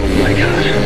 Oh my gosh.